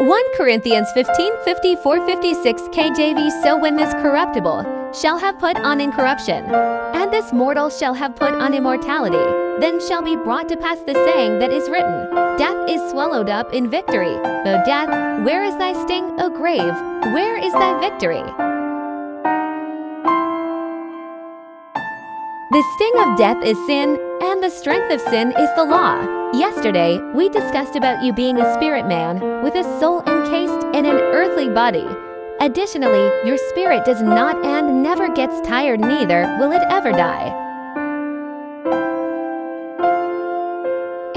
1 Corinthians 15 54 56 KJV So when this corruptible shall have put on incorruption, and this mortal shall have put on immortality, then shall be brought to pass the saying that is written Death is swallowed up in victory. O death, where is thy sting? O grave, where is thy victory? The sting of death is sin, and the strength of sin is the law. Yesterday, we discussed about you being a spirit man with a soul encased in an earthly body. Additionally, your spirit does not and never gets tired, neither will it ever die.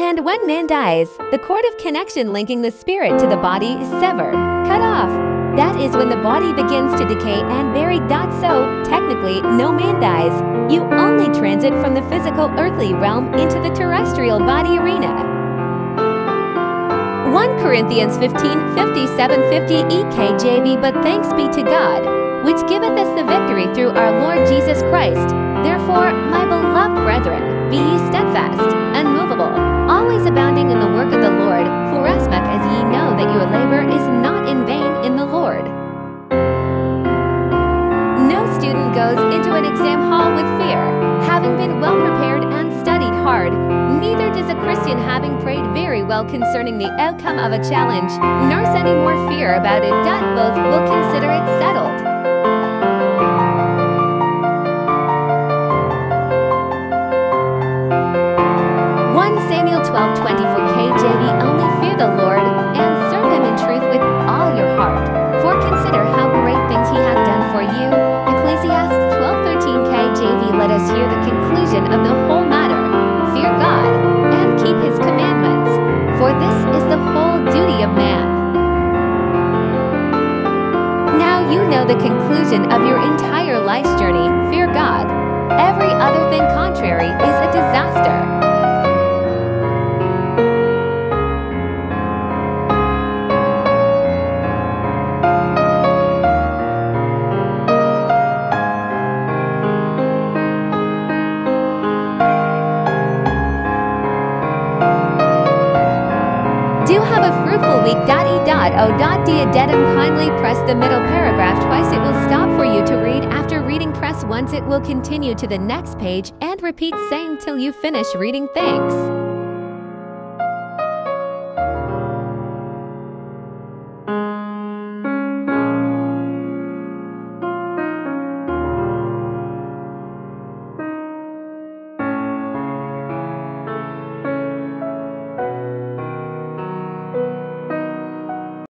And when man dies, the cord of connection linking the spirit to the body is severed, cut off. That is when the body begins to decay and bury. So, technically, no man dies. You only transit from the physical earthly realm into the terrestrial body arena. 1 Corinthians 15 57 50 EKJV But thanks be to God, which giveth us the victory through our Lord Jesus Christ. Therefore, always abounding in the work of the Lord, forasmuch as ye know that your labor is not in vain in the Lord. No student goes into an exam hall with fear, having been well prepared and studied hard. Neither does a Christian having prayed very well concerning the outcome of a challenge, nurse any more fear about it. Both will 1220 for KJV only fear the Lord and serve him in truth with all your heart. For consider how great things he hath done for you. Ecclesiastes 1213 KJV let us hear the conclusion of the whole matter. Fear God and keep his commandments, for this is the whole duty of man. Now you know the conclusion of your entire life's journey, fear God. Every other thing contrary is a disaster. Do have a fruitful week. Dot e dot o dot diadetum. Kindly press the middle paragraph twice. It will stop for you to read. After reading, press once. It will continue to the next page and repeat same till you finish reading. Thanks.